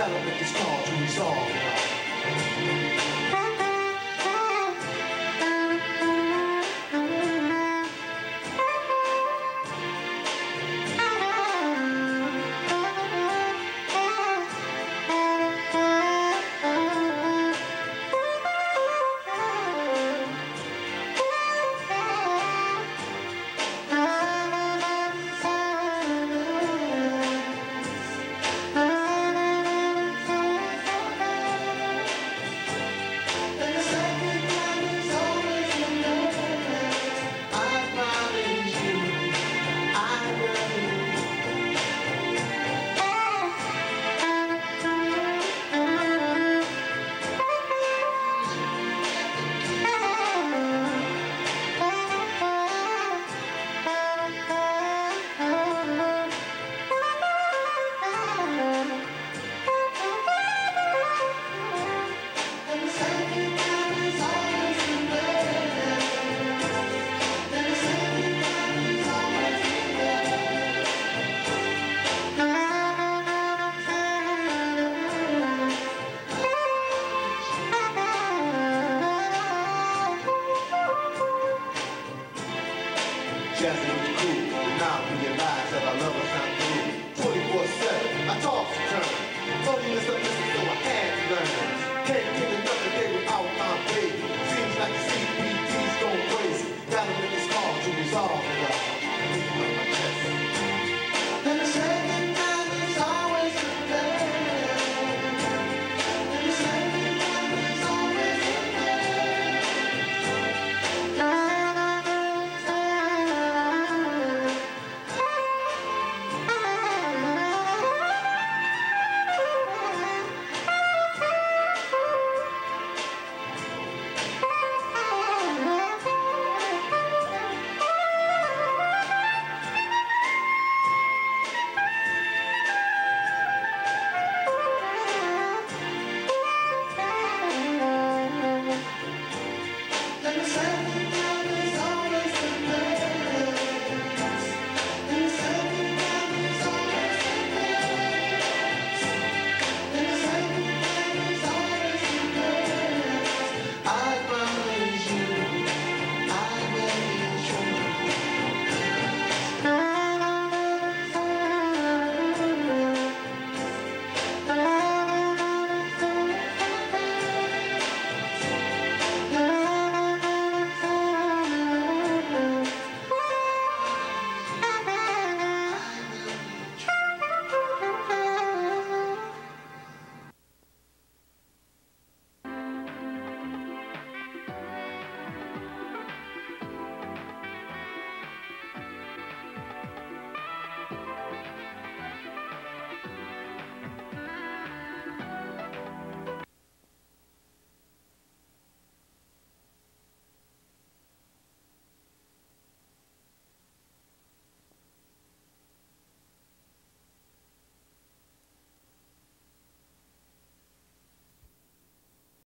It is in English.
Develop with this call to resolve.